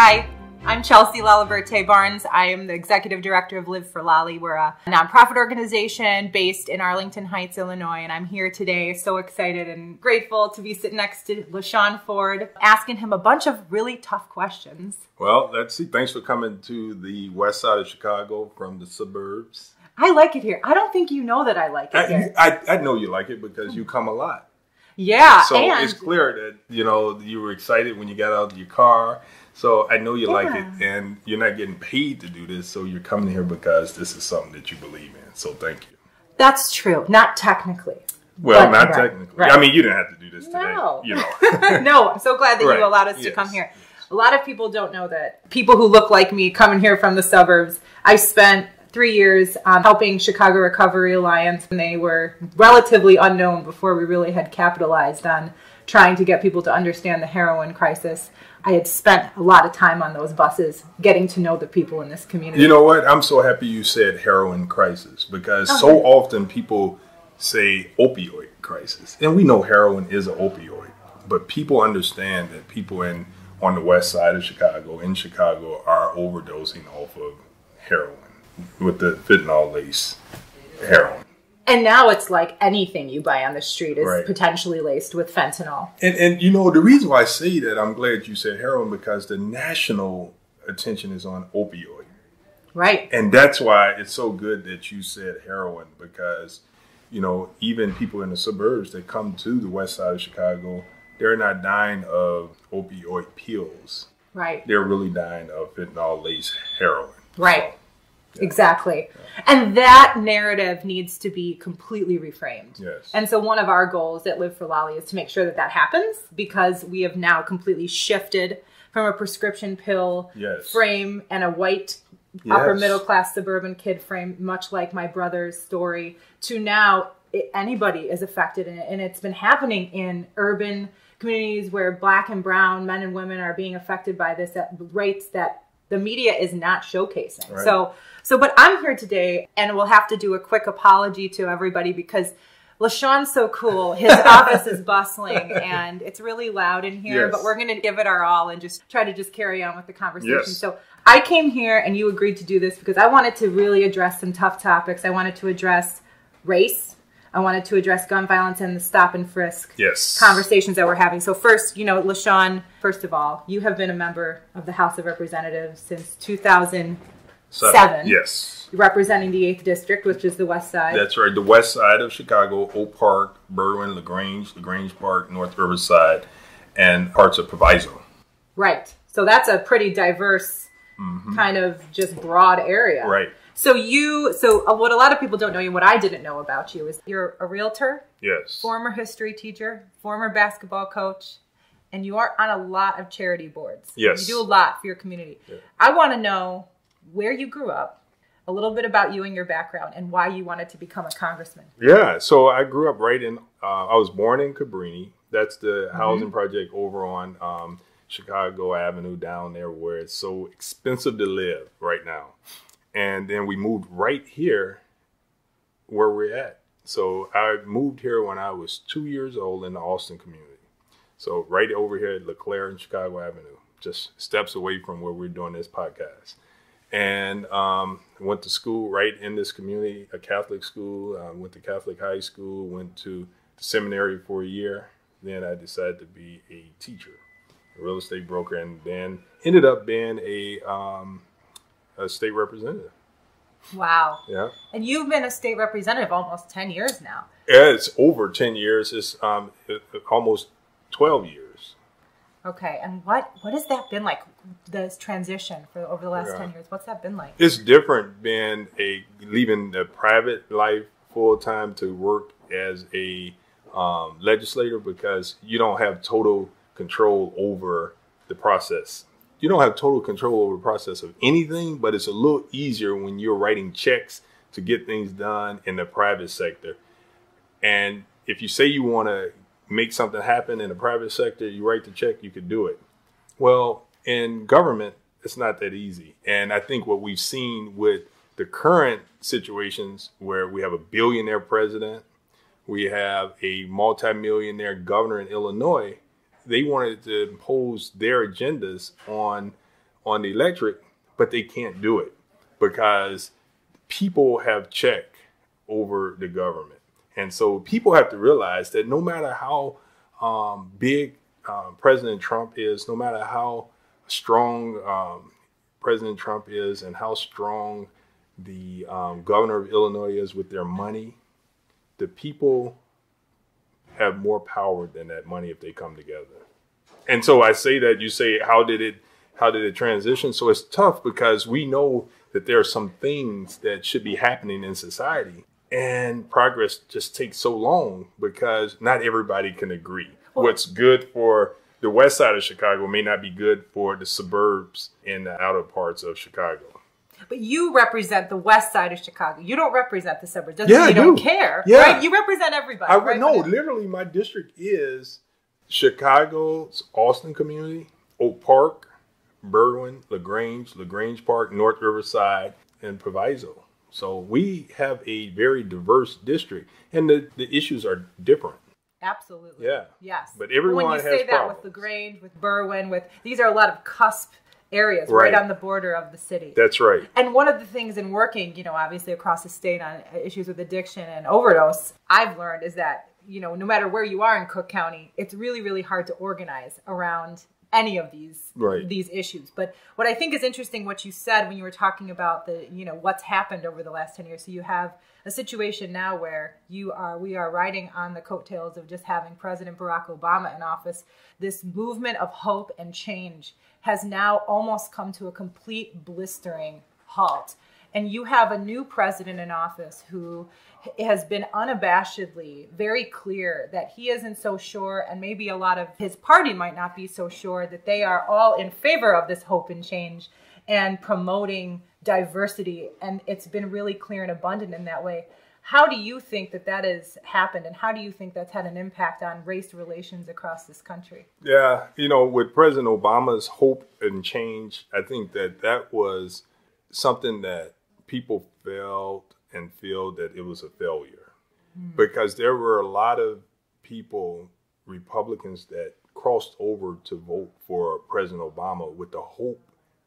Hi, I'm Chelsea Laliberte Barnes. I am the executive director of Live for Lali. We're a nonprofit organization based in Arlington Heights, Illinois, and I'm here today so excited and grateful to be sitting next to LaShawn Ford, asking him a bunch of really tough questions. Well, let's see. Thanks for coming to the west side of Chicago from the suburbs. I like it here. I don't think you know that I like it I, here. I, I know you like it because you come a lot. Yeah, So and it's clear that you know you were excited when you got out of your car. So I know you like it, and you're not getting paid to do this. So you're coming here because this is something that you believe in. So thank you. that's true. Not technically. Well, not right, technically. right. I mean, you didn't have to do this today. No. You know. no, I'm so glad that Right. you allowed us to come here. A lot of people don't know that people who look like me coming here from the suburbs. I spent three years um, helping Chicago Recovery Alliance and they were relatively unknown before we really had capitalized on trying to get people to understand the heroin crisis. I had spent a lot of time on those buses getting to know the people in this community. You know what? I'm so happy you said heroin crisis because Oh, so often people say opioid crisis, and we know heroin is an opioid, but people understand that people in on the west side of Chicago, in Chicago, are overdosing off of heroin with the fentanyl lace heroin. And now it's like anything you buy on the street is Right. potentially laced with fentanyl. And and you know the reason why I say that I'm glad you said heroin because the national attention is on opioid. Right. and that's why it's so good that you said heroin because you know even people in the suburbs that come to the west side of chicago they're not dying of opioid pills Right. they're really dying of fentanyl laced heroin Right. Exactly. And that narrative needs to be completely reframed. Yes. And so one of our goals at Live for Lali is to make sure that that happens because we have now completely shifted from a prescription pill Yes. frame and a white upper middle class suburban kid frame, much like my brother's story, to now it, anybody is affected in it. And it's been happening in urban communities where black and brown men and women are being affected by this at rates that the media is not showcasing. Right. So, so, but I'm here today and we'll have to do a quick apology to everybody because LaShawn's so cool. His office is bustling and it's really loud in here, Yes. but we're going to give it our all and just try to just carry on with the conversation. Yes. So I came here and you agreed to do this because I wanted to really address some tough topics. I wanted to address race. I wanted to address gun violence and the stop and frisk yes conversations that we're having. So first, you know, LaShawn, first of all, you have been a member of the House of Representatives since 2007, Seven. yes representing the 8th District, which is the west side. that's right the west side of chicago oak park berwyn la grange lagrange park north riverside and parts of proviso right. So that's a pretty diverse kind of just broad area. Mm-hmm. right So you, so uh, what a lot of people don't know you, what I didn't know about you is you're a realtor, yes former history teacher, former basketball coach, and you are on a lot of charity boards. Yes. You do a lot for your community. I want to know where you grew up, a little bit about you and your background, and why you wanted to become a congressman. Yeah, so I grew up right in. Uh, I was born in Cabrini. That's the housing project over on um, Chicago Avenue down there, where it's so expensive to live right now. And then we moved right here, where we're at. So I moved here when I was two years old in the Austin community. So right over here at LeClaire and Chicago Avenue, just steps away from where we're doing this podcast and um, went to school right in this community, a Catholic school. Uh, went to Catholic high school. Went to the seminary for a year. Then I decided to be a teacher, a real estate broker, and then ended up being a um, a state representative. Wow. Yeah, And you've been a state representative almost 10 years now. yeah. It's over ten years. It's um, almost twelve years. Okay. And what, what has that been like, this transition for over the last Yeah. 10 years? What's that been like? it's different being a leaving the private life full time to work as a um, legislator because you don't have total control over the process. You don't have total control over the process of anything, but it's a little easier when you're writing checks to get things done in the private sector. And if you say you want to make something happen in the private sector, you write the check, you could do it. Well, in government, it's not that easy. And I think what we've seen with the current situations where we have a billionaire president, we have a multimillionaire governor in Illinois, they wanted to impose their agendas on on the electric, but they can't do it because people have check over the government. And so people have to realize that no matter how um, big uh, President Trump is, no matter how strong um, President Trump is, and how strong the um, governor of Illinois is with their money, the people have more power than that money if they come together. And so I say that you say, how did it, how did it transition? So it's tough because we know that there are some things that should be happening in society, and progress just takes so long because not everybody can agree. What's good for the west side of Chicago may not be good for the suburbs in the outer parts of Chicago. But you represent the west side of Chicago. You don't represent the suburbs. Doesn't Yeah, mean you do. care. Yeah. Right? You represent everybody. I right? no, literally, my district is Chicago's Austin community, Oak Park, Berwyn, La Grange, Lagrange Park, North Riverside, and Proviso. So we have a very diverse district, and the, the issues are different. Absolutely. Yeah. Yes. But everyone when you say that problems. with La Grange, with Berwyn, with these are a lot of cusp areas right, Right. on the border of the city. That's right. and one of the things in working, you know, obviously across the state on issues with addiction and overdose, I've learned is that, you know, no matter where you are in Cook County, it's really, really hard to organize around any of these Right. these issues. But what I think is interesting what you said when you were talking about the, you know, what's happened over the last 10 years. So you have a situation now where you are we are riding on the coattails of just having President Barack Obama in office. This movement of hope and change has now almost come to a complete blistering halt. And you have a new president in office who has been unabashedly very clear that he isn't so sure, and maybe a lot of his party might not be so sure, that they are all in favor of this hope and change and promoting diversity. And it's been really clear and abundant in that way. How do you think that that has happened, and how do you think that's had an impact on race relations across this country? Yeah, you know, with President Obama's hope and change, I think that that was something that people felt and feel that it was a failure because there were a lot of people, Republicans, that crossed over to vote for President Obama with the hope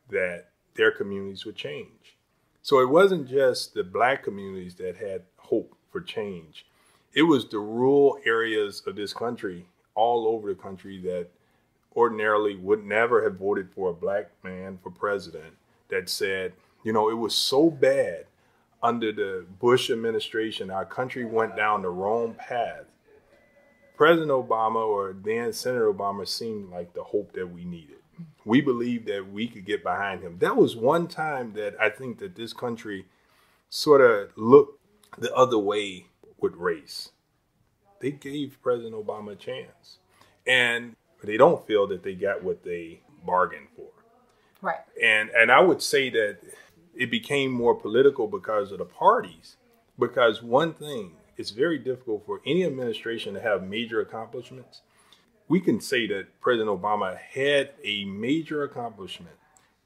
that their communities would change. So it wasn't just the black communities that had hope for change. It was the rural areas of this country, all over the country, that ordinarily would never have voted for a black man for president that said, you know, it was so bad under the Bush administration, our country went down the wrong path. President Obama or then Senator Obama seemed like the hope that we needed. We believed that we could get behind him. That was one time that I think that this country sort of looked the other way with race. They gave President Obama a chance. And they don't feel that they got what they bargained for. Right. And and I would say that it became more political because of the parties. Because one thing, it's very difficult for any administration to have major accomplishments. We can say that President Obama had a major accomplishment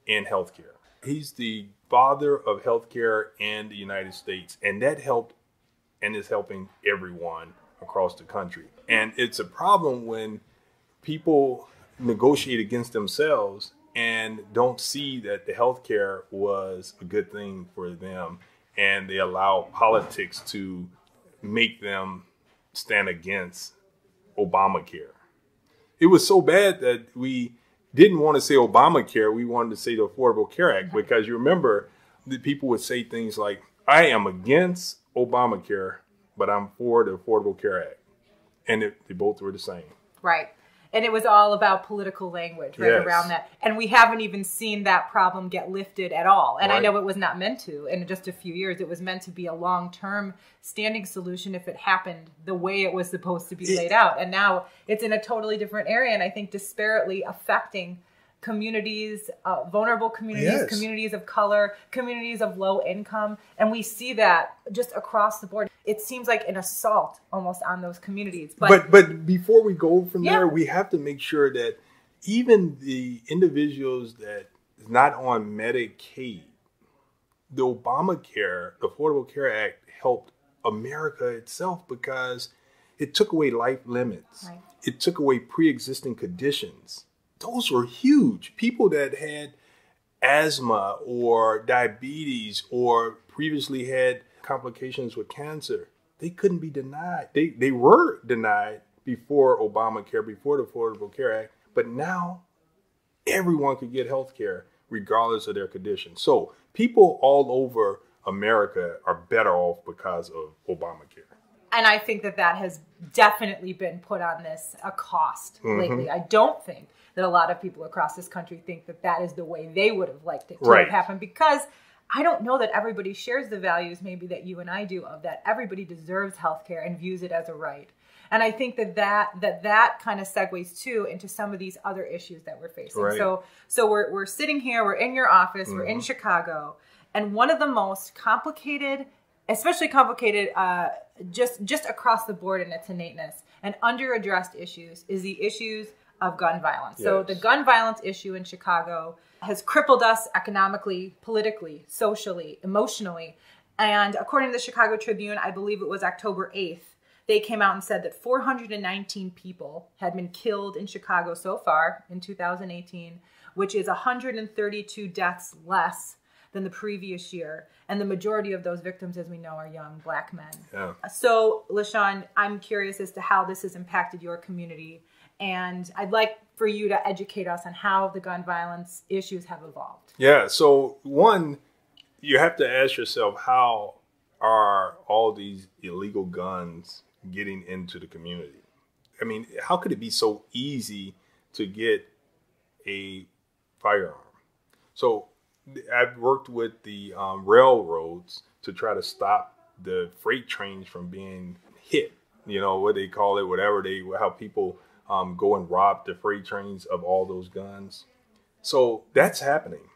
in healthcare. He's the father of healthcare in the United States, and that helped and is helping everyone across the country. And it's a problem when people negotiate against themselves and don't see that the healthcare was a good thing for them and they allow politics to make them stand against Obamacare. It was so bad that we didn't want to say Obamacare, we wanted to say the Affordable Care Act mm-hmm. because you remember that people would say things like, I am against Obamacare, but I'm for the Affordable Care Act. And it, they both were the same. Right. And it was all about political language right Yes. around that. And we haven't even seen that problem get lifted at all. And I know it was not meant to in just a few years. It was meant to be a long term standing solution if it happened the way it was supposed to be laid out. And now it's in a totally different area and I think disparately affecting communities, uh, vulnerable communities, Yes. communities of color, communities of low income. And we see that just across the board. It seems like an assault almost on those communities. But but before we go from Yeah. there, we have to make sure that even the individuals that is not on Medicaid, the Obamacare, the Affordable Care Act helped America itself because it took away life limits. Right. It took away pre-existing conditions. Those were huge. People that had asthma or diabetes or previously had complications with cancer, they couldn't be denied. They they were denied before Obamacare, before the Affordable Care Act, but now everyone could get health care regardless of their condition. So people all over America are better off because of Obamacare. And I think that that has definitely been put on this a cost mm-hmm. lately. I don't think that a lot of people across this country think that that is the way they would have liked it to right. have happened because I don't know that everybody shares the values maybe that you and I do of that everybody deserves healthcare and views it as a right. And I think that that that that kind of segues too into some of these other issues that we're facing. Right. So so we're we're sitting here, we're in your office, mm-hmm. we're in mm-hmm. Chicago, and one of the most complicated, especially complicated, uh, just just across the board in its innateness and underaddressed issues is the issues of gun violence. Yes. So the gun violence issue in Chicago has crippled us economically, politically, socially, emotionally. And according to the Chicago Tribune, I believe it was October 8th, they came out and said that 419 people had been killed in Chicago so far in 2018, which is 132 deaths less than the previous year. And the majority of those victims, as we know, are young black men. Yeah. So, LaShawn, I'm curious as to how this has impacted your community. And I'd like for you to educate us on how the gun violence issues have evolved. Yeah. So, one, you have to ask yourself how are all these illegal guns getting into the community. I mean, how could it be so easy to get a firearm? So I've worked with the um, railroads to try to stop the freight trains from being hit. You know what they call it, whatever they, how people um, go and rob the freight trains of all those guns. So that's happening.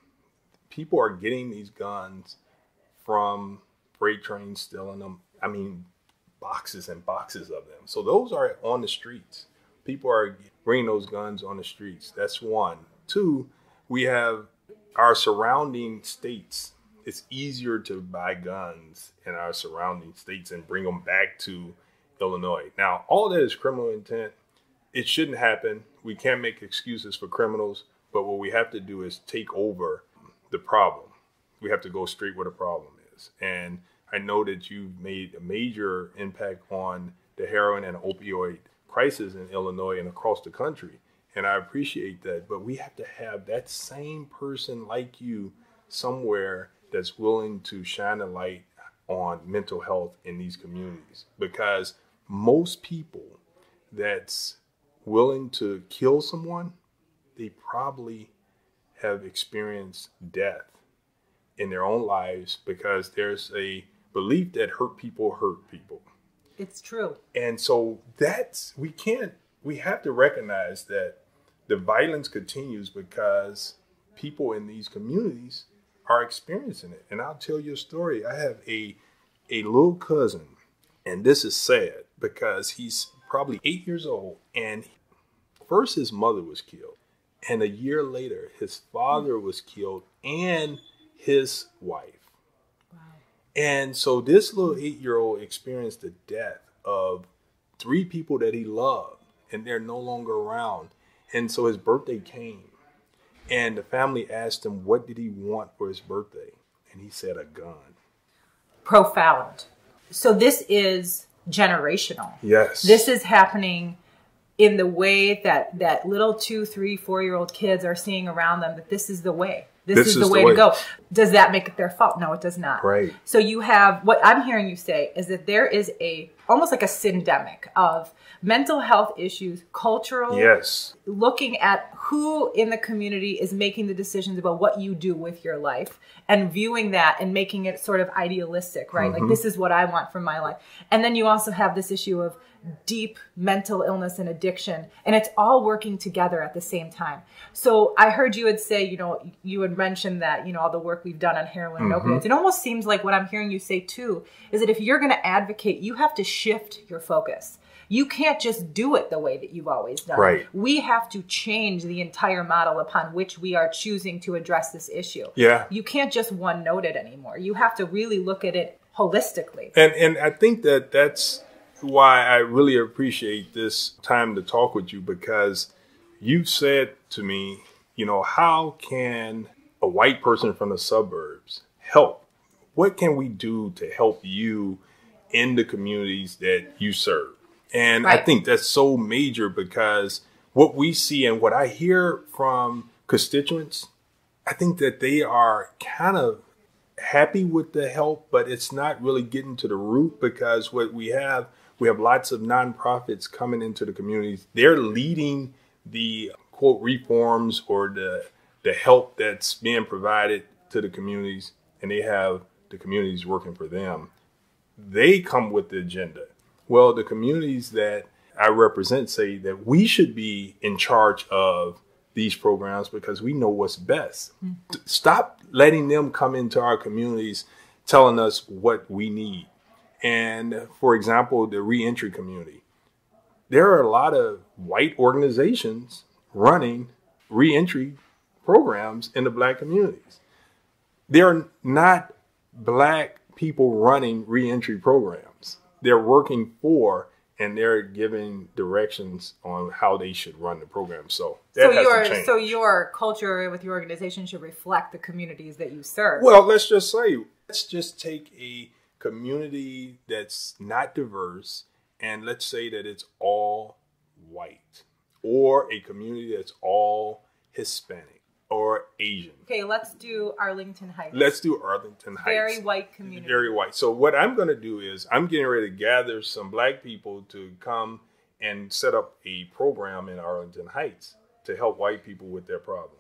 People are getting these guns from freight trains, stealing them. I mean, boxes and boxes of them. So those are on the streets. People are bringing those guns on the streets. That's one. Two, we have our surrounding states. It's easier to buy guns in our surrounding states and bring them back to Illinois. Now, all that is criminal intent. It shouldn't happen. We can't make excuses for criminals, but what we have to do is take over the problem. We have to go straight where the problem is. And I know that you've made a major impact on the heroin and opioid crisis in Illinois and across the country. And I appreciate that. But we have to have that same person like you somewhere that's willing to shine a light on mental health in these communities. Because most people that's willing to kill someone, they probably have experienced death in their own lives because there's a belief that hurt people hurt people. It's true. And so that's, we can't, we have to recognize that the violence continues because people in these communities are experiencing it. And I'll tell you a story. I have a, a little cousin, and this is sad because he's probably eight years old. And first, his mother was killed. And a year later, his father was killed and his wife. And so this little eight year old experienced the death of three people that he loved, and they're no longer around. And so his birthday came, and the family asked him, What did he want for his birthday? And he said, A gun. Profound. So this is generational. Yes. This is happening in the way that that little two, three, four year old kids are seeing around them that this is the way. This, this is, is, the way, the way to go. Does that make it their fault? No, it does not. Right. So you have what I'm hearing you say is that there is a almost like a syndemic of mental health issues, cultural. Yes. Looking at who in the community is making the decisions about what you do with your life and viewing that and making it sort of idealistic, right? Mm-hmm. Like this is what I want for my life. And then you also have this issue of deep mental illness and addiction and it's all working together at the same time so i heard you would say you know you would mention that you know all the work we've done on heroin and mm-hmm. opiates it almost seems like what i'm hearing you say too is that if you're going to advocate you have to shift your focus you can't just do it the way that you've always done. Right. We have to change the entire model upon which we are choosing to address this issue. Yeah. You can't just one note it anymore. You have to really look at it holistically. And and I think that that's why I really appreciate this time to talk with you because you said to me, you know, how can a white person from the suburbs help? What can we do to help you in the communities that you serve? And right. I think that's so major because what we see and what I hear from constituents, I think that they are kind of happy with the help, but it's not really getting to the root because what we have, we have lots of nonprofits coming into the communities. They're leading the quote reforms or the the help that's being provided to the communities, and they have the communities working for them. They come with the agenda. Well, the communities that I represent say that we should be in charge of these programs because we know what's best. Mm-hmm. Stop letting them come into our communities telling us what we need. And for example, the reentry community. There are a lot of white organizations running reentry programs in the black communities. There are not black people running reentry programs. They're working for and they're giving directions on how they should run the program. So so your so your culture with your organization should reflect the communities that you serve. Well, let's just say let's just take a community that's not diverse and let's say that it's all white or a community that's all Hispanic or Asian. Okay, let's do Arlington Heights. Let's do Arlington Heights. Very white community. Very white. So what I'm going to do is I'm getting ready to gather some black people to come and set up a program in Arlington Heights to help white people with their problems.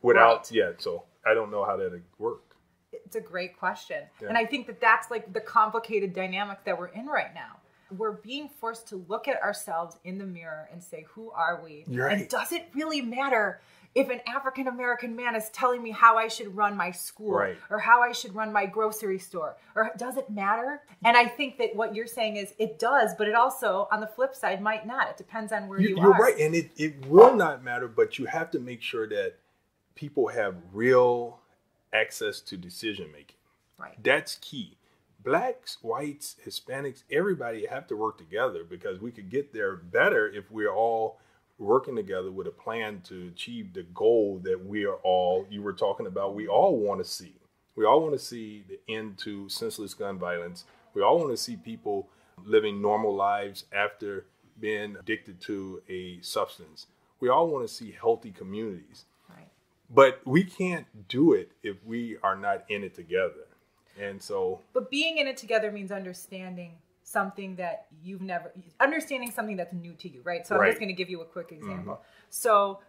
Without right. yeah, so I don't know how that'd work. It's a great question. Yeah. And I think that that's like the complicated dynamic that we're in right now we're being forced to look at ourselves in the mirror and say, who are we? Right. And does it really matter if an African American man is telling me how I should run my school right. or how I should run my grocery store? Or does it matter? And I think that what you're saying is it does, but it also, on the flip side, might not. It depends on where you, you are. You're right. And it, it will not matter, but you have to make sure that people have real access to decision making. Right. That's key. Blacks, whites, Hispanics, everybody have to work together because we could get there better if we're all working together with a plan to achieve the goal that we are all you were talking about we all want to see we all want to see the end to senseless gun violence we all want to see people living normal lives after being addicted to a substance we all want to see healthy communities. But we can't do it if we are not in it together and so but being in it together means understanding something that you've never understanding something that's new to you, right? So right. I'm just going to give you a quick example. Mm-hmm. So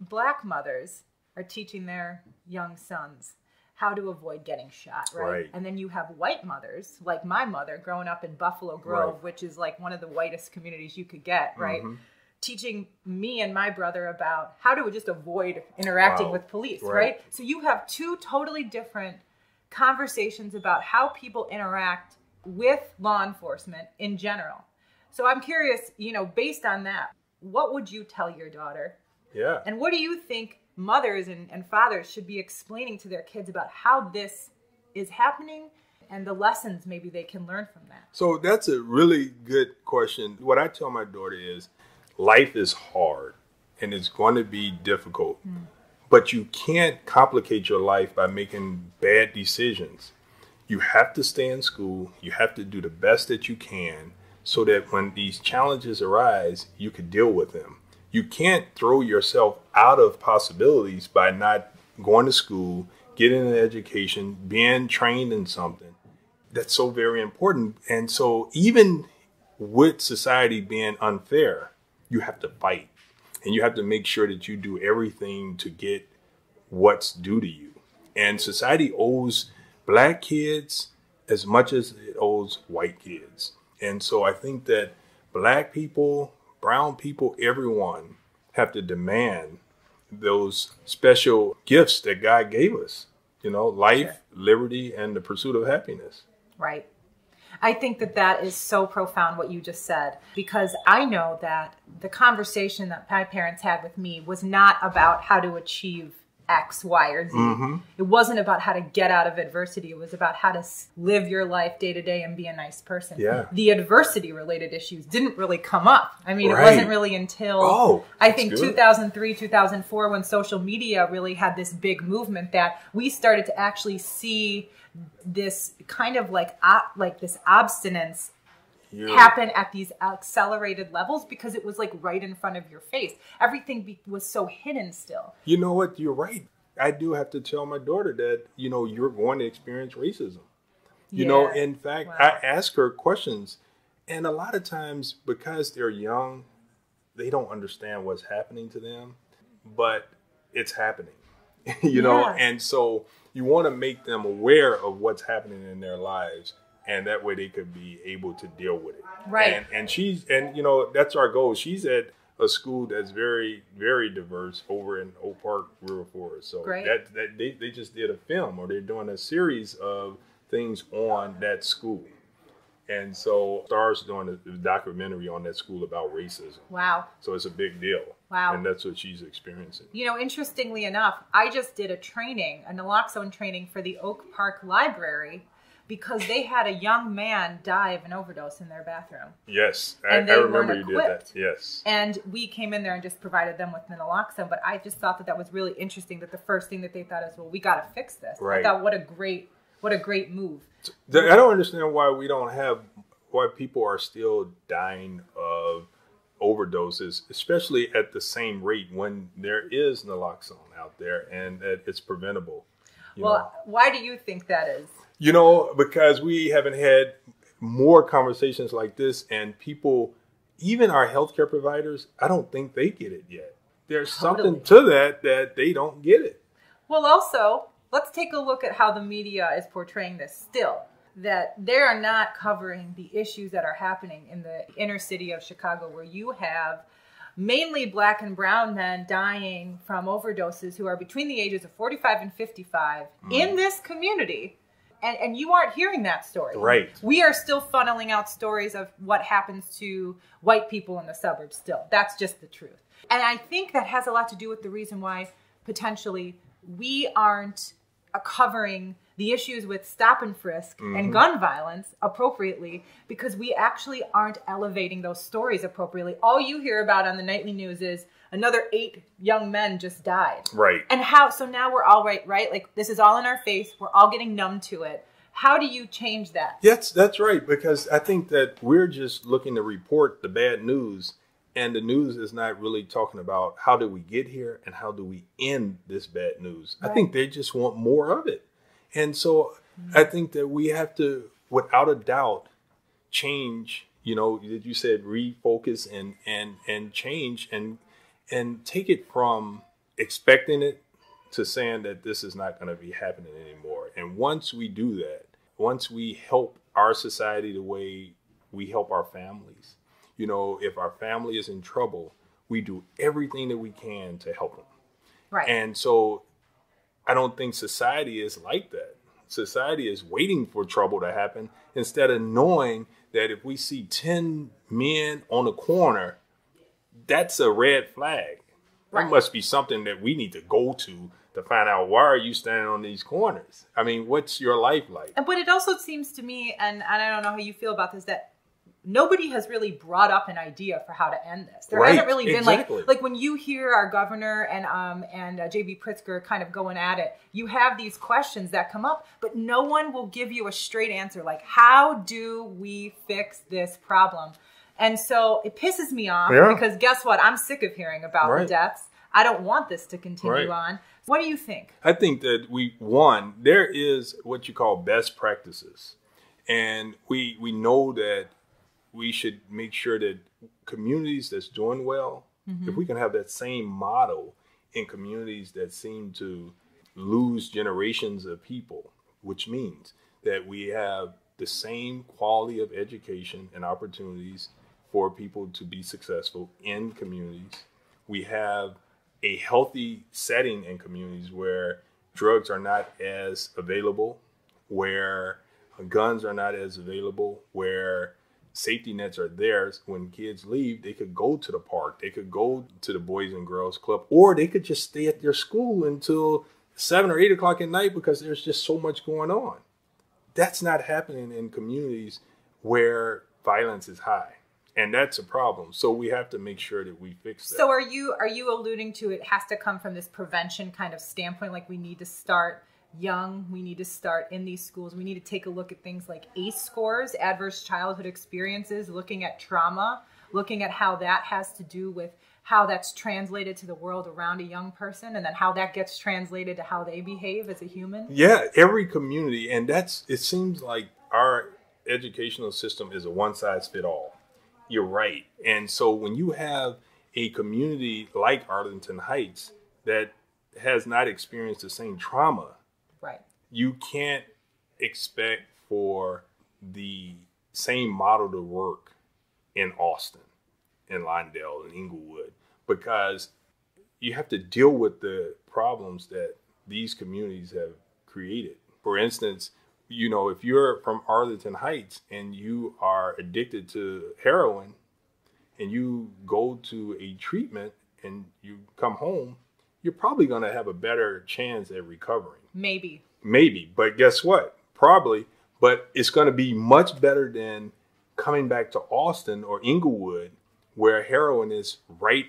black mothers are teaching their young sons how to avoid getting shot, right? right? And then you have white mothers, like my mother, growing up in Buffalo Grove, right. which is like one of the whitest communities you could get, right? Mm-hmm. Teaching me and my brother about how to just avoid interacting wow. with police, right. right? So you have two totally different conversations about how people interact with law enforcement in general. So I'm curious, you know, based on that, what would you tell your daughter? Yeah. And what do you think mothers and, and fathers should be explaining to their kids about how this is happening and the lessons maybe they can learn from that? So that's a really good question. What I tell my daughter is life is hard and it's going to be difficult. Mm. But you can't complicate your life by making bad decisions you have to stay in school. You have to do the best that you can so that when these challenges arise, you can deal with them. You can't throw yourself out of possibilities by not going to school, getting an education, being trained in something. That's so very important. And so, even with society being unfair, you have to fight and you have to make sure that you do everything to get what's due to you. And society owes black kids as much as it owes white kids. And so I think that black people, brown people, everyone have to demand those special gifts that God gave us. You know, life, sure. liberty, and the pursuit of happiness. Right. I think that that is so profound what you just said because I know that the conversation that my parents had with me was not about how to achieve X, Y, or Z. Mm-hmm. It wasn't about how to get out of adversity. It was about how to live your life day to day and be a nice person. Yeah. The adversity related issues didn't really come up. I mean, Right. it wasn't really until Oh, I think good. 2003, 2004, when social media really had this big movement that we started to actually see this kind of like op- like this obstinance Yeah. happen at these accelerated levels because it was like right in front of your face. Everything be- was so hidden still. You know what? You're right. I do have to tell my daughter that, you know, you're going to experience racism. You know, in fact, Wow. I ask her questions, and a lot of times because they're young, they don't understand what's happening to them, but it's happening. you know, and so you want to make them aware of what's happening in their lives, and that way they could be able to deal with it. Right. And, and she's, and you know, that's our goal. She's at a school that's very, very diverse over in Oak Park, River Forest. So Great. that, that they, they just did a film or they're doing a series of things on that school. And so Starz doing a documentary on that school about racism. Wow. So it's a big deal. Wow. And that's what she's experiencing. You know, interestingly enough, I just did a training, a naloxone training for the Oak Park Library because they had a young man die of an overdose in their bathroom. Yes. I, And I remember you did that. Yes. And we came in there and just provided them with naloxone. But I just thought that that was really interesting. That the first thing that they thought is, well, we got to fix this. Right. I thought, what a great, what a great move. I don't understand why we don't have why people are still dying of overdoses, especially at the same rate when there is naloxone out there and that it's preventable. You know? Well, why do you think that is? You know, because we haven't had more conversations like this, and people, even our healthcare providers, I don't think they get it yet. There's something to that that they don't get it. Well, also, let's take a look at how the media is portraying this still. That they are not covering the issues that are happening in the inner city of Chicago, where you have mainly black and brown men dying from overdoses who are between the ages of 45 and 55 mm. in this community. And, and you aren't hearing that story. Right. We are still funneling out stories of what happens to white people in the suburbs still. That's just the truth. And I think that has a lot to do with the reason why potentially we aren't covering the issues with stop and frisk and mm-hmm. gun violence appropriately because we actually aren't elevating those stories appropriately. All you hear about on the nightly news is another eight young men just died. Right. And how, so now we're all right, right? Like this is all in our face. We're all getting numb to it. How do you change that? Yes, that's right. Because I think that we're just looking to report the bad news, and the news is not really talking about how did we get here and how do we end this bad news. I think they just want more of it. And so I mm-hmm. think that we have to, without a doubt, change. You know, that you said refocus and and and change and and take it from expecting it to saying that this is not going to be happening anymore. And once we do that, once we help our society the way we help our families, you know, if our family is in trouble, we do everything that we can to help them. Right. And so I don't think society is like that. Society is waiting for trouble to happen instead of knowing that if we see 10 men on a corner, that's a red flag. Right. That must be something that we need to go to to find out why are you standing on these corners? I mean, what's your life like? And- But it also seems to me, and, and I don't know how you feel about this, that nobody has really brought up an idea for how to end this. There Right, hasn't really been exactly. like like when you hear our governor and um and uh, JB Pritzker kind of going at it, you have these questions that come up, but no one will give you a straight answer like how do we fix this problem? And so it pisses me off Yeah. because guess what? I'm sick of hearing about the deaths. I don't want this to continue Right. on. What do you think? I think that we one there is what you call best practices, and we we know that we should make sure that communities that's doing well, if mm-hmm. we can have that same model in communities that seem to lose generations of people, which means that we have the same quality of education and opportunities for people to be successful in communities. We have a healthy setting in communities where drugs are not as available, where guns are not as available, where safety nets are there. When kids leave they could go to the park they could go to the boys and girls club or they could just stay at their school until seven or eight o'clock at night because there's just so much going on. That's not happening in communities where violence is high and that's a problem so we have to make sure that we fix that So are you are you alluding to it has to come from this prevention kind of standpoint like we need to start young, we need to start in these schools. We need to take a look at things like ACE scores, adverse childhood experiences, looking at trauma, looking at how that has to do with how that's translated to the world around a young person and then how that gets translated to how they behave as a human. Yeah, every community, and that's it seems like our educational system is a one size fit all. You're right. And so when you have a community like Arlington Heights that has not experienced the same trauma, Right. you can't expect for the same model to work in Austin, in Lawndale, in Englewood, because you have to deal with the problems that these communities have created. For instance, you know, if you're from Arlington Heights and you are addicted to heroin and you go to a treatment and you come home, you're probably going to have a better chance at recovering. Maybe. Maybe, but guess what? Probably, but it's going to be much better than coming back to Austin or Englewood where heroin is right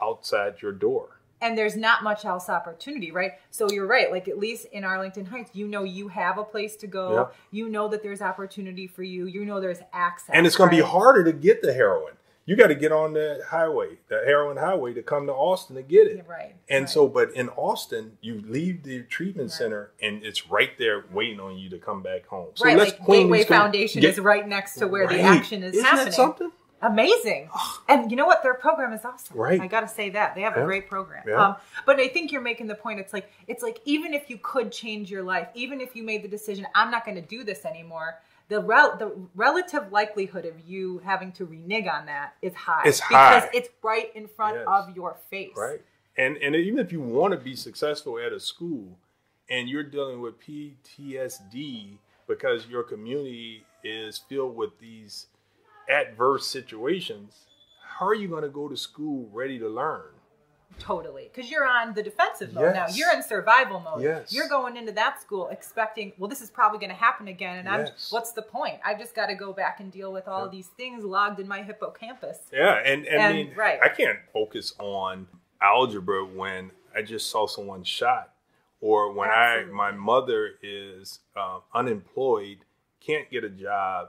outside your door. And there's not much else opportunity, right? So you're right. Like at least in Arlington Heights, you know you have a place to go. Yeah. You know that there's opportunity for you. You know there's access. And it's going to be harder to get the heroin. You got to get on the highway, the heroin highway to come to Austin to get it. Yeah, right. And right. so, but in Austin, you leave the treatment Right. center and it's right there waiting on you to come back home. So right, let's like Gateway Foundation Get- is right next to where the action is Isn't happening. that something? Amazing. And you know what? Their program is awesome. Right. I got to say that. They have a great program. Yeah. Um, but I think you're making the point. It's like, it's like, even if you could change your life, even if you made the decision, I'm not going to do this anymore, the, rel- the relative likelihood of you having to renege on that is high. It's Because high. it's right in front Yes. of your face. Right. And and even if you want to be successful at a school and you're dealing with PTSD because your community is filled with these adverse situations, how are you going to go to school ready to learn? Totally. Because you're on the defensive mode now. You're in survival mode. Yes. You're going into that school expecting, well, this is probably going to happen again. And I'm, what's the point? I've just got to go back and deal with all Yeah. these things logged in my hippocampus. Yeah, and, and, I mean, right. I can't focus on algebra when I just saw someone shot, or when Absolutely. I my mother is uh, unemployed, can't get a job.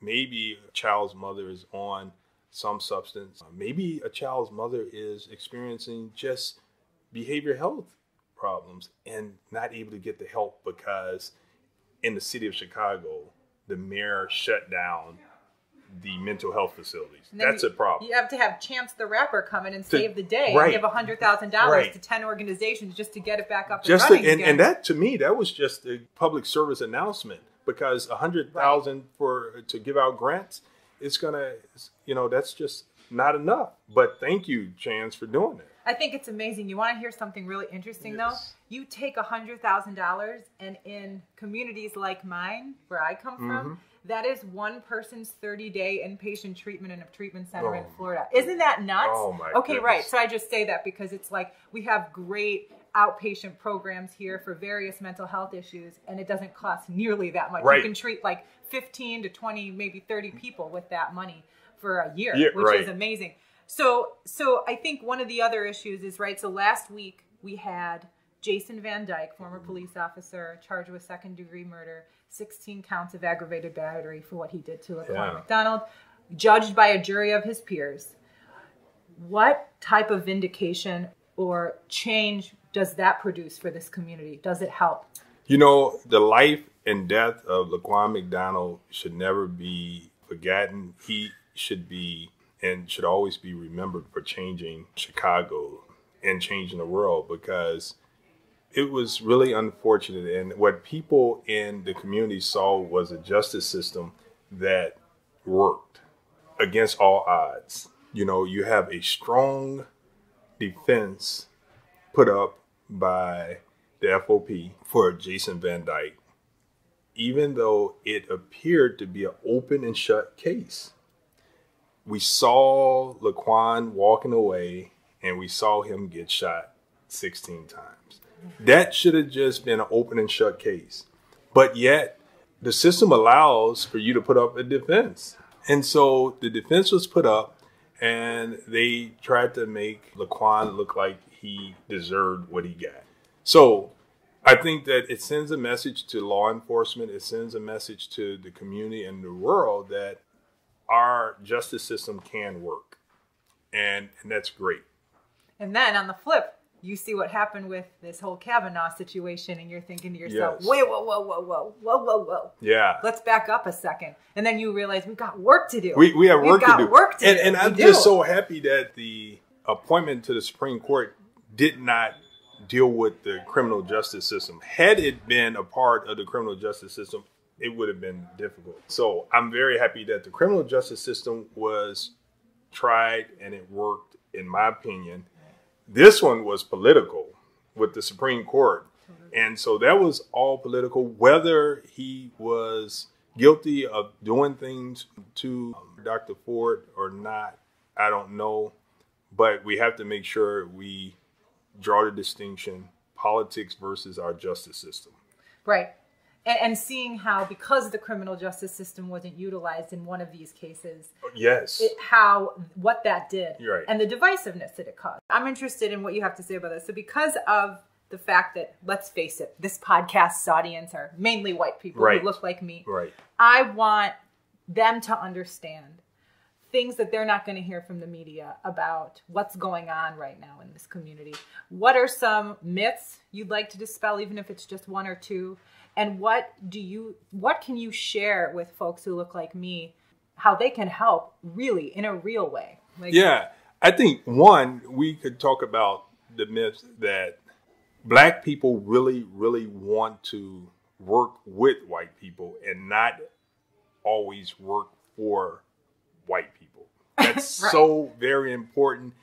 Maybe a child's mother is on some substance. Maybe a child's mother is experiencing just behavior health problems and not able to get the help because in the city of Chicago, the mayor shut down the mental health facilities. That's you, a problem. You have to have Chance the Rapper come in and To- save the day right. and give $100,000 Right. to 10 organizations just to get it back up just and to, running and, again. and that to me that was just a public service announcement because a hundred thousand for to give out grants it's gonna you know that's just not enough but thank you chance for doing it. I think it's amazing. You want to hear something really interesting, though? You take a hundred thousand dollars, and in communities like mine, where I come Mm-hmm. from, that is one person's thirty-day inpatient treatment in a treatment center in Oh, Florida. Isn't that nuts? Oh, my Okay, right. So I just say that because it's like we have great outpatient programs here for various mental health issues, and it doesn't cost nearly that much. You can treat like fifteen to twenty, maybe thirty people with that money for a year, Yeah, which right. is amazing. So, so I think one of the other issues is right. So last week we had Jason Van Dyke, former police officer, charged with second degree murder, 16 counts of aggravated battery for what he did to Laquan Yeah. McDonald, judged by a jury of his peers. What type of vindication or change does that produce for this community? Does it help? you know the life and death of laquan mcdonald should never be forgotten he should be and should always be remembered for changing chicago and changing the world because it was really unfortunate. And what people in the community saw was a justice system that worked against all odds. You know, you have a strong defense put up by the FOP for Jason Van Dyke. even though it appeared to be an open and shut case. We saw Laquan walking away and we saw him get shot 16 times. That should have just been an open and shut case. But yet, the system allows for you to put up a defense. And so the defense was put up, and they tried to make Laquan look like he deserved what he got. So I think that it sends a message to law enforcement, it sends a message to the community and the world that our justice system can work. And, and that's great. And then on the flip, you see what happened with this whole Kavanaugh situation, and you're thinking to yourself, Yes. wait, whoa, whoa, whoa, whoa, whoa, whoa, whoa. Yeah. Let's back up a second. And then you realize we've got work to do. We, we have We've work to do. work to and, do. and We I'm do. just so happy that the appointment to the Supreme Court did not deal with the criminal justice system. Had it been a part of the criminal justice system, it would have been difficult. So I'm very happy that the criminal justice system was tried and it worked, in my opinion. This one was political with the Supreme Court. And so that was all political, whether he was guilty of doing things to um, Dr. Ford or not, I don't know. But we have to make sure we draw the distinction politics versus our justice system. Right. And, and seeing how, because the criminal justice system wasn't utilized in one of these cases, oh, Yes. it, how what that did right. and the divisiveness that it caused. I'm interested in what you have to say about this. So, because of the fact that, let's face it, this podcast's audience are mainly white people Right. who look like me, right. I want them to understand things that they're not going to hear from the media about what's going on right now in this community. What are some myths you'd like to dispel even if it's just one or two? And what do you what can you share with folks who look like me how they can help really in a real way? Like Yeah, I think one we could talk about the myth that black people really, really want to work with white people and not always work for. That's Right. so very important.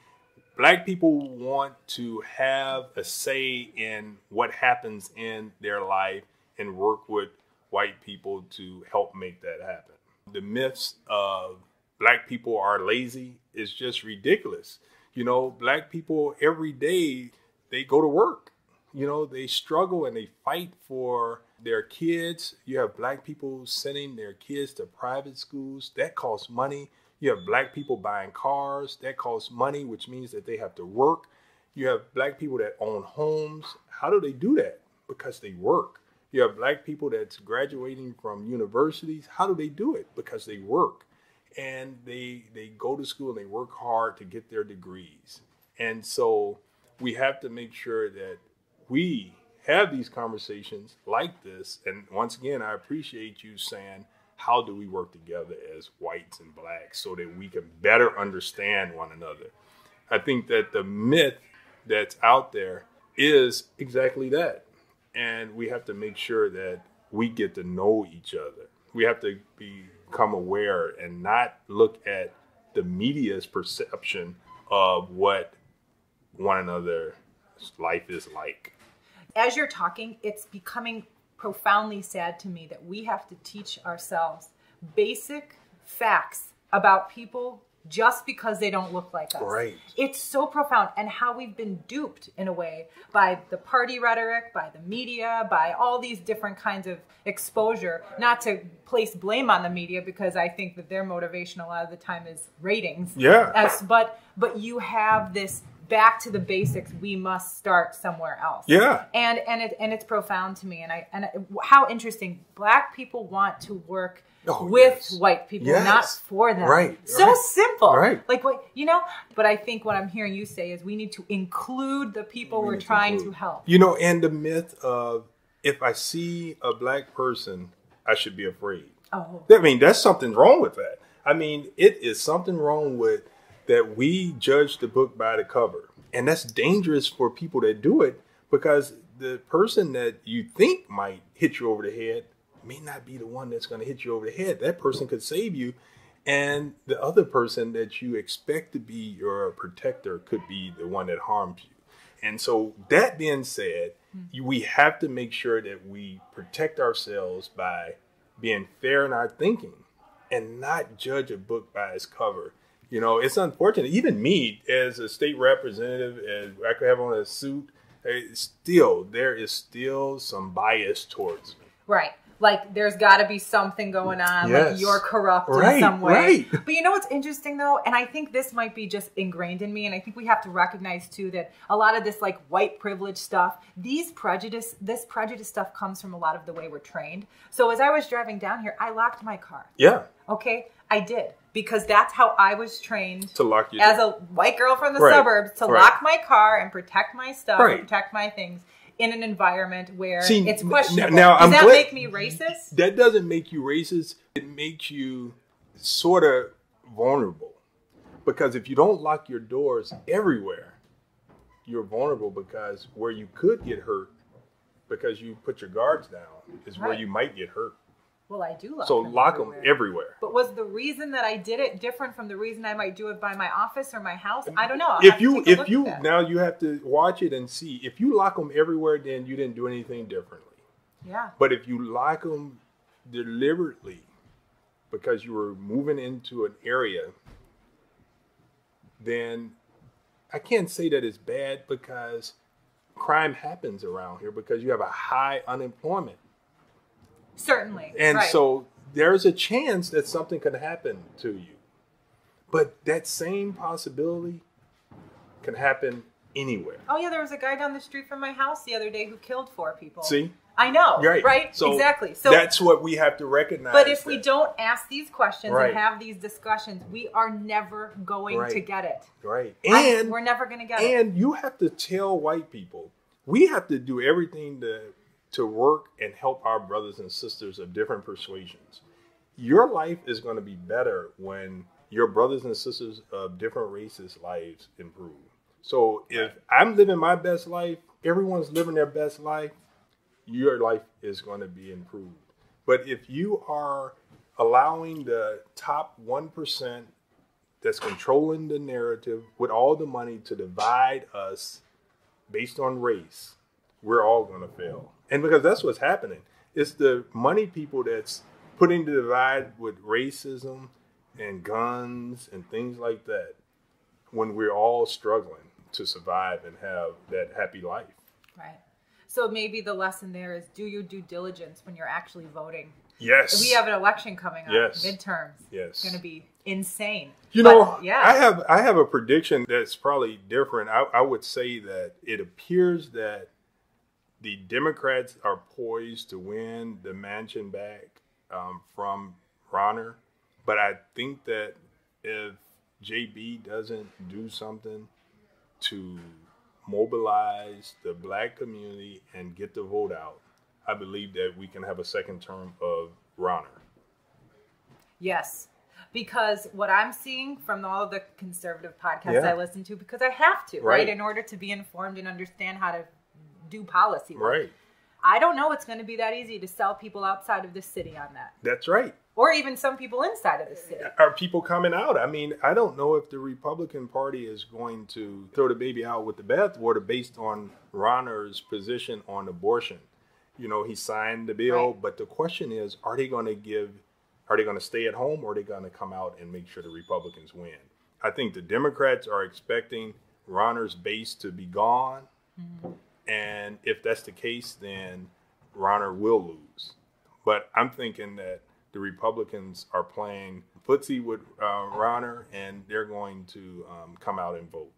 Black people want to have a say in what happens in their life and work with white people to help make that happen. The myths of black people are lazy is just ridiculous. You know, black people every day they go to work. You know, they struggle and they fight for their kids. You have black people sending their kids to private schools. That costs money. You have black people buying cars. That costs money, which means that they have to work. You have black people that own homes. How do they do that? Because they work. You have black people that's graduating from universities. How do they do it? Because they work. And they they go to school and they work hard to get their degrees. And so we have to make sure that we have these conversations like this. And once again, I appreciate you saying, how do we work together as whites and blacks so that we can better understand one another? I think that the myth that's out there is exactly that. And we have to make sure that we get to know each other. We have to become aware and not look at the media's perception of what one another's life is like. as you're talking, it's becoming profoundly sad to me that we have to teach ourselves basic facts about people just because they don't look like us. Right. It's so profound and how we've been duped in a way by the party rhetoric, by the media, by all these different kinds of exposure. Not to place blame on the media because I think that their motivation a lot of the time is ratings. Yeah. As, but but you have this back to the basics. We must start somewhere else Yeah. and and it and it's profound to me and i and how interesting black people want to work Oh, with yes. white people Yes. not for them Right, so right, simple right. like what you know but i think what i'm hearing you say is we need to include the people we are need to trying to help You know, and the myth of if I see a black person, I should be afraid. oh I mean, that's something wrong with that. I mean, it is something wrong with that we judge the book by the cover. And that's dangerous for people that do it because the person that you think might hit you over the head may not be the one that's going to hit you over the head. That person could save you. And the other person that you expect to be your protector could be the one that harms you. And so that being said, mm-hmm. we have to make sure that we protect ourselves by being fair in our thinking and not judge a book by its cover. You know, it's unfortunate. Even me, as a state representative, as I could have on a suit, eh, still there is still some bias towards me. Right. Like there's got to be something going on. Yes. Like you're corrupt Right, in some way. right. But you know what's interesting though, and I think this might be just ingrained in me, and I think we have to recognize too that a lot of this like white privilege stuff, these prejudice, this prejudice stuff comes from a lot of the way we're trained. So as I was driving down here, I locked my car. Yeah, Okay, I did because that's how I was trained to lock you as a white girl from the Right, suburbs to right. lock my car and protect my stuff, Right. and protect my things in an environment where See, it's questionable. now Does I'm that glad- make me racist? that doesn't make you racist. It makes you sort of vulnerable. Because if you don't lock your doors everywhere, you're vulnerable because where you could get hurt because you put your guards down is where you might get hurt. Well, I do lock So them lock them everywhere. everywhere. But was the reason that I did it different from the reason I might do it by my office or my house? I don't know. I'll If you if you now you have to watch it and see if you lock them everywhere then you didn't do anything differently. yeah, But if you lock them deliberately because you were moving into an area, then I can't say that it's bad because crime happens around here because you have a high unemployment. Certainly. And right. so there's a chance that something could happen to you. But that same possibility can happen anywhere. oh yeah, there was a guy down the street from my house the other day who killed four people. See? I know, Right. right? So exactly. So that's what we have to recognize. But if we don't ask these questions Right. and have these discussions, we are never going to get it. right. I- And we're never going to get it. And you have to tell white people we have to do everything to to work and help our brothers and sisters of different persuasions. Your life is going to be better when your brothers and sisters of different races' lives improve. So if I'm living my best life, everyone's living their best life, your life is going to be improved. But if you are allowing the top 1% that's controlling the narrative with all the money to divide us based on race, we're all going to fail. And because that's what's happening. It's the money people that's putting the divide with racism and guns and things like that when we're all struggling to survive and have that happy life. right. So maybe the lesson there is do your due diligence when you're actually voting. Yes. We have an election coming up, Yes. midterms. Yes. It's going to be insane. You But, know, yeah. I have I have a prediction that's probably different. I, I would say that it appears that the Democrats are poised to win the mansion back um, from Rauner, but I think that if JB doesn't do something to mobilize the black community and get the vote out, I believe that we can have a second term of Rauner. Yes. Because what I'm seeing from all of the conservative podcasts Yeah. I listen to, because I have to, right. Right. In order to be informed and understand how to do policy. work. Right. I don't know it's going to be that easy to sell people outside of the city on that, That's right. or even some people inside of the city. are people coming out? I mean, I don't know if the Republican Party is going to throw the baby out with the bathwater based on Rauner's position on abortion. You know, he signed the bill, Right. but the question is, are they going to give, are they going to stay at home or are they going to come out and make sure the Republicans win? I think the Democrats are expecting Rauner's base to be gone. Mm-hmm. And if that's the case, then Rauner will lose. But I'm thinking that the Republicans are playing footsie with uh, Rauner, and they're going to um, come out and vote.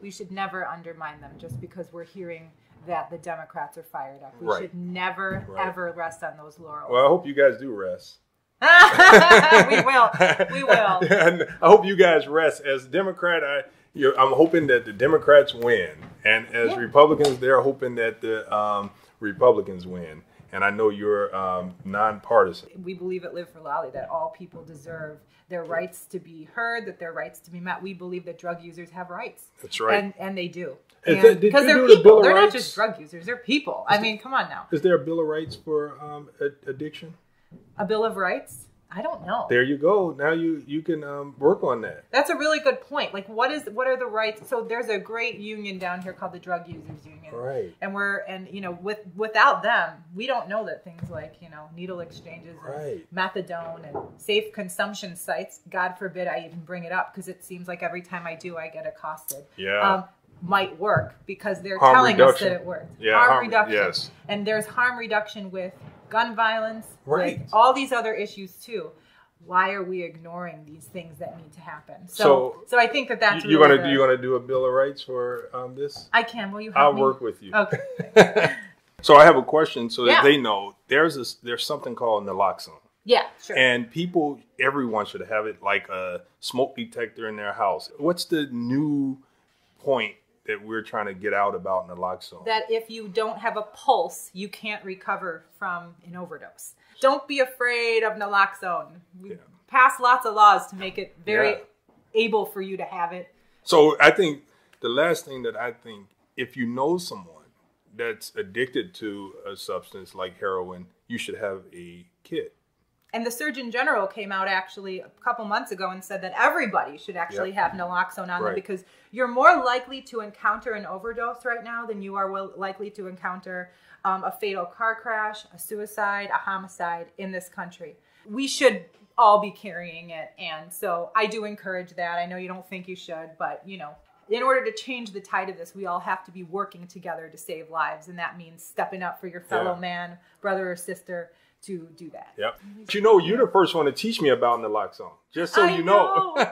We should never undermine them just because we're hearing that the Democrats are fired up. We Right. should never, Right. ever rest on those laurels. Well, I hope you guys do rest. we will. We will. and I hope you guys rest. As a Democrat, I I'm hoping that the Democrats win, and as Yeah. Republicans, they're hoping that the um, Republicans win. And I know you're um, nonpartisan. we believe at Live for Lali that all people deserve their rights to be heard, that their rights to be met. We believe that drug users have rights. That's right. And and they do. Is Because they're do people. of They're not just drug users. They're people. I mean, come on now. Is there a Bill of Rights for um, addiction? A Bill of Rights? I don't know. There you go. Now you you can um, work on that. That's a really good point. Like, what is what are the rights? So there's a great union down here called the Drug Users Union, Right. and we're and you know with without them, we don't know that things like you know needle exchanges, and Right. methadone, and safe consumption sites. God forbid I even bring it up because it seems like every time I do, I get accosted. Yeah. Um, might work because they're Harm telling reduction. us that it works. Yeah, harm, harm- reduction. yes. And there's harm reduction with gun violence, Right. with all these other issues too. Why are we ignoring these things that need to happen? So, So, so, I think that that's you, gonna the- you want to do a bill of rights for um, this? I can. Will you I'll me? work with you. Okay. So I have a question so that they know there's a, there's something called naloxone. Yeah. Sure. And people, everyone should have it like a smoke detector in their house. What's the new point that we're trying to get out about naloxone? that if you don't have a pulse, you can't recover from an overdose. Don't be afraid of naloxone. We Yeah. passed lots of laws to make it very Yeah. able for you to have it. So I think the last thing that I think, if you know someone that's addicted to a substance like heroin, you should have a kit. And the Surgeon General came out actually a couple months ago and said that everybody should actually Yep. have naloxone on them because you're more likely to encounter an overdose right now than you are will, likely to encounter um, a fatal car crash, a suicide, a homicide in this country. We should all be carrying it. And so I do encourage that. I know you don't think you should, but you know, in order to change the tide of this, we all have to be working together to save lives. And that means stepping up for your fellow Yeah. man, brother, or sister to do that. Yep. But you know, oh, you're the first one to teach me about naloxone. Just so I you know. know.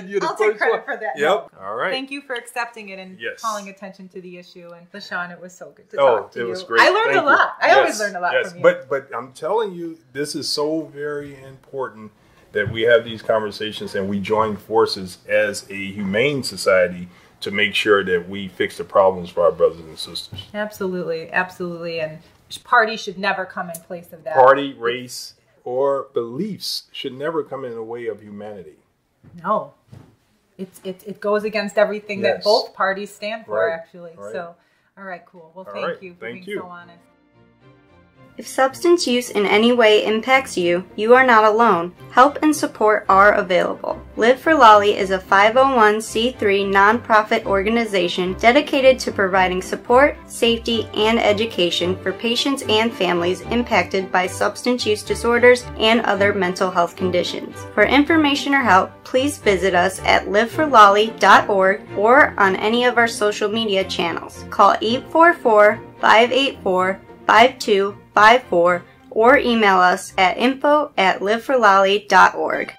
you're the I'll take first credit one. for that. Yep. All right. Thank you for accepting it and Yes. calling attention to the issue. And LaShawn, it was so good to Oh, talk to it you. was great. I learned Thank a you. lot. I always learn a lot yes. from you. But but I'm telling you, this is so very important that we have these conversations and we join forces as a humane society to make sure that we fix the problems for our brothers and sisters. absolutely, absolutely. And party should never come in place of that. Party, race, or beliefs should never come in the way of humanity. No. It's, it, it goes against everything that both parties stand for, Right. actually. Right. So, all right, cool. Well, All thank right. you for Thank being you. so honest. If substance use in any way impacts you, you are not alone. Help and support are available. Live for Lali is a 501c3 nonprofit organization dedicated to providing support, safety, and education for patients and families impacted by substance use disorders and other mental health conditions. For information or help, please visit us at live4lali.org or on any of our social media channels. Call 844 584 5254 or email us at info at live4lali.org.